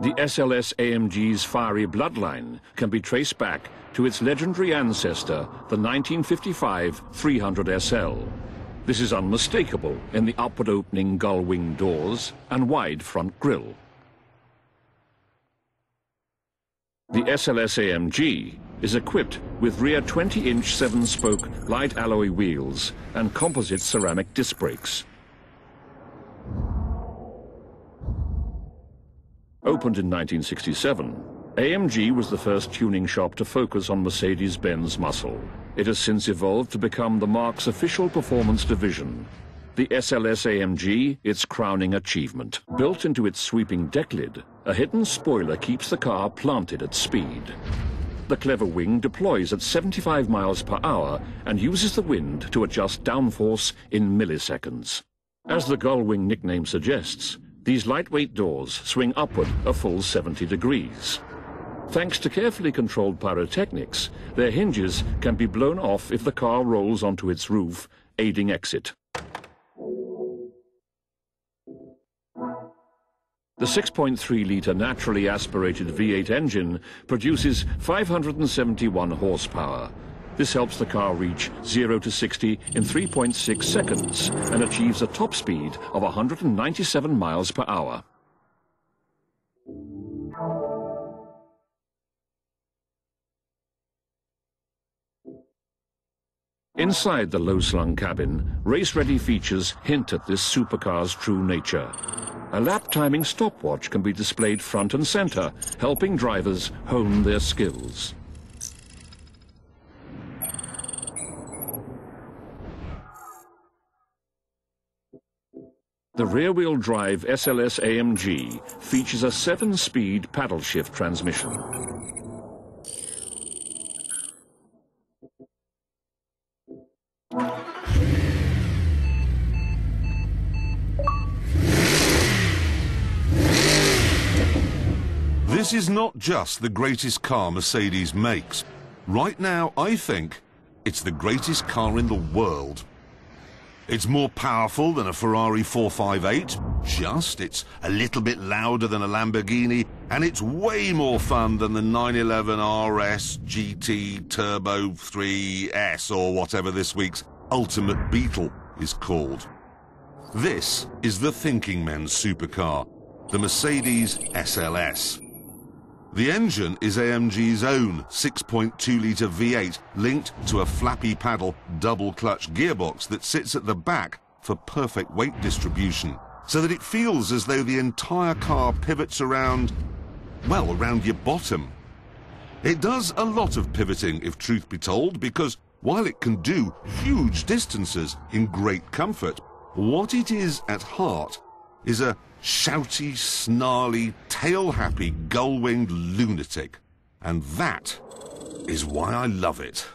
The SLS AMG's fiery bloodline can be traced back to its legendary ancestor, the 1955 300SL. This is unmistakable in the upward opening gull wing doors and wide front grille. The SLS AMG is equipped with rear 20-inch 7-spoke light alloy wheels and composite ceramic disc brakes. Opened in 1967, AMG was the first tuning shop to focus on Mercedes-Benz muscle. It has since evolved to become the marque's official performance division. The SLS AMG, its crowning achievement. Built into its sweeping deck lid, a hidden spoiler keeps the car planted at speed. The clever wing deploys at 75 miles per hour and uses the wind to adjust downforce in milliseconds. As the Gullwing nickname suggests, these lightweight doors swing upward a full 70 degrees. Thanks to carefully controlled pyrotechnics, their hinges can be blown off if the car rolls onto its roof, aiding exit. The 6.3-litre naturally aspirated V8 engine produces 571 horsepower. This helps the car reach 0 to 60 in 3.6 seconds and achieves a top speed of 197 miles per hour. Inside the low-slung cabin, race-ready features hint at this supercar's true nature. A lap timing stopwatch can be displayed front and center, helping drivers hone their skills. The rear-wheel drive SLS AMG features a seven-speed paddle shift transmission. This is not just the greatest car Mercedes makes. Right now, I think it's the greatest car in the world. It's more powerful than a Ferrari 458, just. It's a little bit louder than a Lamborghini, and it's way more fun than the 911 RS GT Turbo 3S, or whatever this week's Ultimate Beetle is called. This is the thinking men's supercar, the Mercedes SLS. The engine is AMG's own 6.2-litre V8 linked to a flappy paddle double-clutch gearbox that sits at the back for perfect weight distribution, so that it feels as though the entire car pivots around, well, around your bottom. It does a lot of pivoting, if truth be told, because while it can do huge distances in great comfort, what it is at heart is a shouty, snarly, tail-happy, gull-winged lunatic. And that is why I love it.